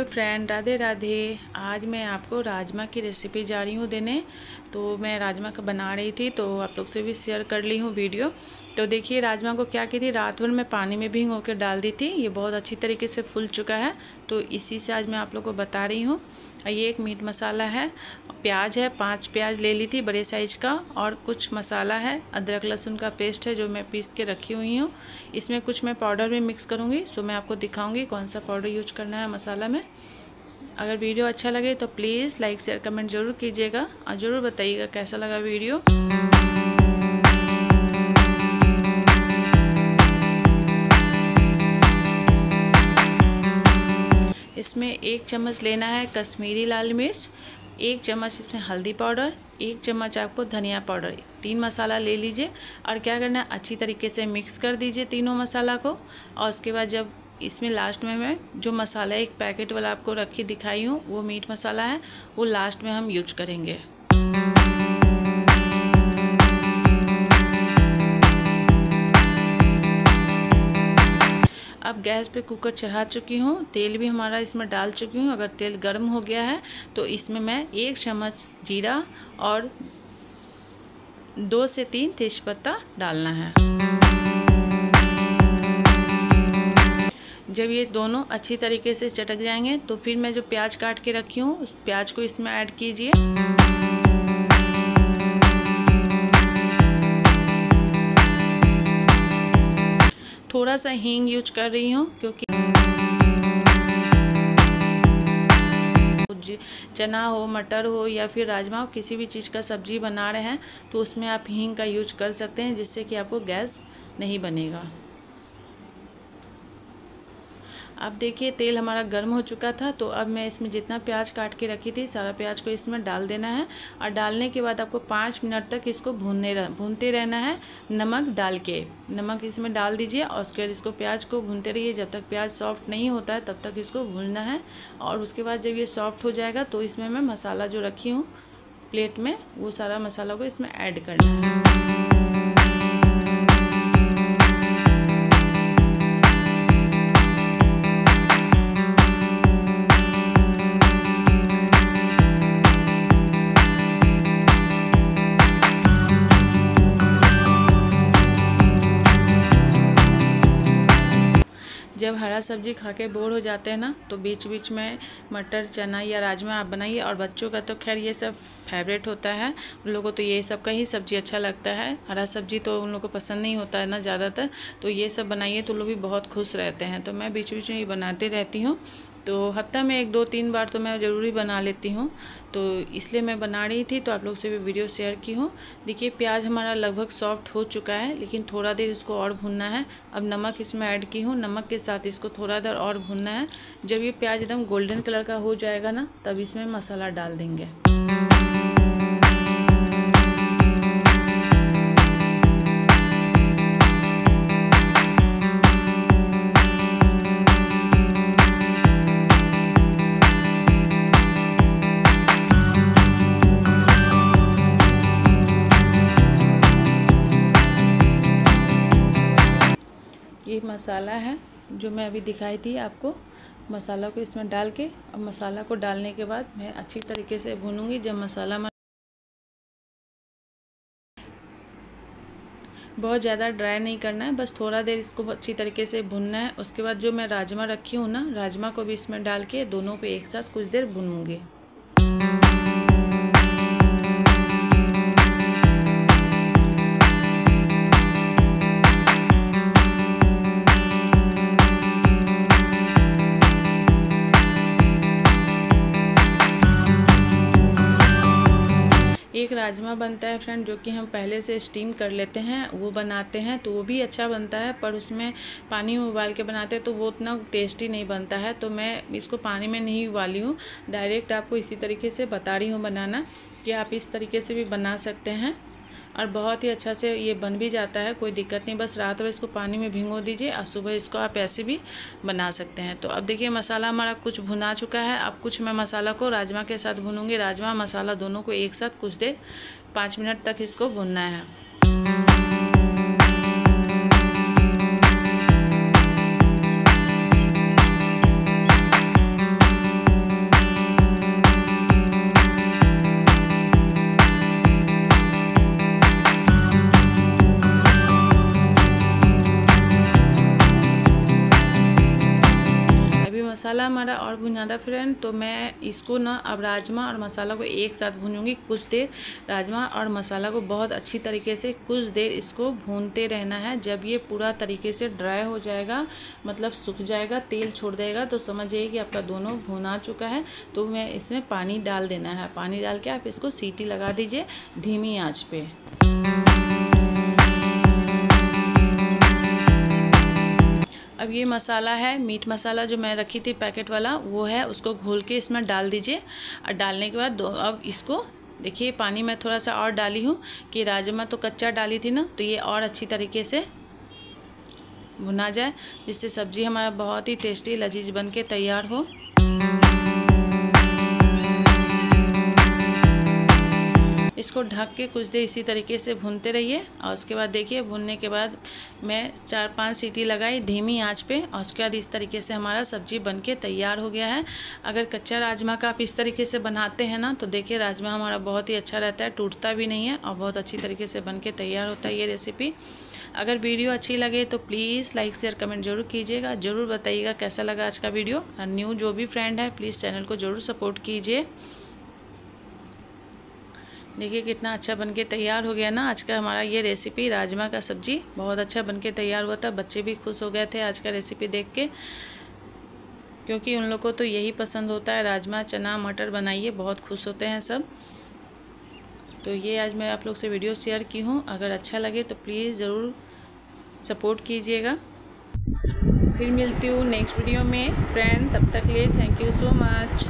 Hello friend, Radhe Radhe. आज मैं आपको राजमा की रेसिपी जा रही हूँ देने। तो मैं राजमा का बना रही थी तो आप लोग से भी शेयर कर ली हूँ वीडियो तो देखिए, राजमा को क्या की थी रात भर मैं पानी में भिंग होकर डाल दी थी। ये बहुत अच्छी तरीके से फूल चुका है। तो इसी से आज मैं आप लोग को बता रही हूँ। ये एक मीट मसाला है। प्याज है, पाँच प्याज ले ली थी बड़े साइज़ का और कुछ मसाला है। अदरक, लहसुन का पेस्ट है जो मैं पीस के रखी हुई हूँ। इसमें कुछ मैं पाउडर भी मिक्स करूँगी, सो मैं आपको दिखाऊँगी कौन सा पाउडर यूज़ करना है मसाला में। अगर वीडियो अच्छा लगे तो प्लीज़ लाइक, शेयर, कमेंट ज़रूर कीजिएगा और ज़रूर बताइएगा कैसा लगा वीडियो। इसमें एक चम्मच लेना है कश्मीरी लाल मिर्च, एक चम्मच इसमें हल्दी पाउडर, एक चम्मच आपको धनिया पाउडर। तीन मसाला ले लीजिए और क्या करना है, अच्छी तरीके से मिक्स कर दीजिए तीनों मसाला को। और उसके बाद जब इसमें लास्ट में मैं जो मसाला एक पैकेट वाला आपको रखी दिखाई हूँ, वो मीट मसाला है, वो लास्ट में हम यूज़ करेंगे। अब गैस पे कुकर चढ़ा चुकी हूँ, तेल भी हमारा इसमें डाल चुकी हूँ, अगर तेल गर्म हो गया है तो इसमें मैं एक चम्मच जीरा और दो से तीन तेज़पत्ता डालना है। जब ये दोनों अच्छी तरीके से चटक जाएँगे तो फिर मैं जो प्याज काट के रखी हूँ, उस प्याज को इसमें ऐड कीजिए। थोड़ा सा हींग यूज़ कर रही हूँ, क्योंकि चना हो, मटर हो या फिर राजमा हो, किसी भी चीज़ का सब्ज़ी बना रहे हैं तो उसमें आप हींग का यूज़ कर सकते हैं, जिससे कि आपको गैस नहीं बनेगा। अब देखिए, तेल हमारा गर्म हो चुका था तो अब मैं इसमें जितना प्याज काट के रखी थी, सारा प्याज को इसमें डाल देना है और डालने के बाद आपको पाँच मिनट तक इसको भूनने रह, भूनते रहना है, नमक डाल के। नमक इसमें डाल दीजिए और उसके बाद इसको प्याज को भूनते रहिए। जब तक प्याज सॉफ्ट नहीं होता है, तब तक इसको भूनना है और उसके बाद जब ये सॉफ्ट हो जाएगा तो इसमें मैं मसाला जो रखी हूँ, प्लेट में, वो सारा मसाला को इसमें ऐड करना है। हरा सब्ज़ी खा के बोर हो जाते हैं ना तो बीच बीच में मटर, चना या राजमा आप बनाइए। और बच्चों का तो खैर ये सब फेवरेट होता है। उन लोगों को तो ये सब का ही सब्ज़ी अच्छा लगता है। हरा सब्ज़ी तो उन लोगों को पसंद नहीं होता है ना ज़्यादातर। तो ये सब बनाइए तो लोग भी बहुत खुश रहते हैं। तो मैं बीच बीच में ये बनाती रहती हूँ। तो हफ़्ता में एक, दो, तीन बार तो मैं ज़रूरी बना लेती हूँ। तो इसलिए मैं बना रही थी तो आप लोग से भी वीडियो शेयर की हूँ। देखिए, प्याज हमारा लगभग सॉफ्ट हो चुका है, लेकिन थोड़ा देर इसको और भूनना है। अब नमक इसमें ऐड की हूँ, नमक के साथ इसको थोड़ा देर और भूनना है। जब ये प्याज एकदम गोल्डन कलर का हो जाएगा ना, तब इसमें मसाला डाल देंगे। मसाला है, जो मैं अभी दिखाई थी आपको। मसाला को इसमें डाल के, अब मसाला को डालने के बाद मैं अच्छी तरीके से भूनूँगी, जब मसाला बहुत ज़्यादा ड्राई नहीं करना है, बस थोड़ा देर इसको अच्छी तरीके से भुनना है। उसके बाद जो मैं राजमा रखी हूँ ना, राजमा को भी इसमें डाल के दोनों को एक साथ कुछ देर भूनूँगी। राजमा बनता है फ्रेंड जो कि हम पहले से स्टीम कर लेते हैं, वो बनाते हैं तो वो भी अच्छा बनता है, पर उसमें पानी में उबाल के बनाते हैं तो वो उतना टेस्टी नहीं बनता है। तो मैं इसको पानी में नहीं उबाली हूँ डायरेक्ट आपको इसी तरीके से बता रही हूँ बनाना, कि आप इस तरीके से भी बना सकते हैं। और बहुत ही अच्छा से ये बन भी जाता है, कोई दिक्कत नहीं। बस रात भर इसको पानी में भिंगो दीजिए और सुबह इसको आप ऐसे भी बना सकते हैं। तो अब देखिए मसाला हमारा कुछ भुना चुका है। अब कुछ मैं मसाला को राजमा के साथ भूनूँगी। राजमा मसाला दोनों को एक साथ कुछ देर, पाँच मिनट तक इसको भुनना है। हमारा और भुन जाता फ्रेंड तो मैं इसको ना अब राजमा और मसाला को एक साथ भूनूँगी कुछ देर। राजमा और मसाला को बहुत अच्छी तरीके से कुछ देर इसको भूनते रहना है। जब ये पूरा तरीके से ड्राई हो जाएगा मतलब सूख जाएगा, तेल छोड़ देगा तो समझ समझिए कि आपका दोनों भुना चुका है। तो मैं इसमें पानी डाल देना है। पानी डाल के आप इसको सीटी लगा दीजिए धीमी आँच पर अब ये मसाला है, मीट मसाला जो मैं रखी थी पैकेट वाला, वो है, उसको घोल के इसमें डाल दीजिए। और डालने के बाद दो, अब इसको, देखिए, पानी मैं थोड़ा सा और डाली हूँ, कि राजमा तो कच्चा डाली थी ना तो ये और अच्छी तरीके से भुना जाए, जिससे सब्ज़ी हमारा बहुत ही टेस्टी, लजीज बन के तैयार हो। इसको ढक के कुछ देर इसी तरीके से भूनते रहिए और उसके बाद देखिए, भूनने के बाद मैं चार पाँच सीटी लगाई धीमी आँच पे और उसके बाद इस तरीके से हमारा सब्ज़ी बन के तैयार हो गया है। अगर कच्चा राजमा का आप इस तरीके से बनाते हैं ना तो देखिए, राजमा हमारा बहुत ही अच्छा रहता है, टूटता भी नहीं है और बहुत अच्छी तरीके से बन के तैयार होता है ये रेसिपी अगर वीडियो अच्छी लगे तो प्लीज़ लाइक शेयर कमेंट ज़रूर कीजिएगा। ज़रूर बताइएगा कैसा लगा आज का वीडियो। और न्यू जो भी फ्रेंड है प्लीज़ चैनल को ज़रूर सपोर्ट कीजिए। देखिए कितना अच्छा बन के तैयार हो गया ना। आज का हमारा ये रेसिपी राजमा का सब्ज़ी बहुत अच्छा बन के तैयार हुआ था। बच्चे भी खुश हो गए थे आज का रेसिपी देख के। क्योंकि उन लोग को तो यही पसंद होता है। राजमा, चना, मटर बनाइए, बहुत खुश होते हैं सब। तो ये आज मैं आप लोग से वीडियो शेयर की हूँ। अगर अच्छा लगे तो प्लीज़ ज़रूर सपोर्ट कीजिएगा। फिर मिलती हूँ नेक्स्ट वीडियो में। फ्रेंड तब तक लिए थैंक यू सो मच